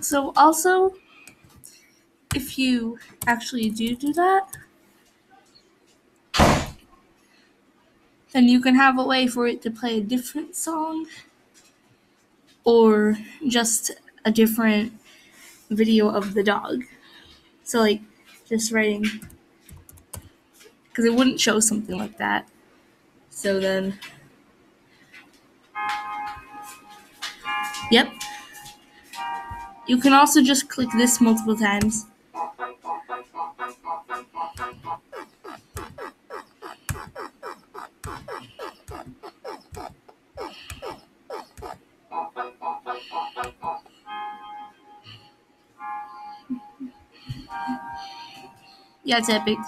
So also, if you actually do do that, then you can have a way for it to play a different song or just a different video of the dog. So like just writing because it wouldn't show something like that. So then Yep. You can also just click this multiple times. Yeah, it's epic.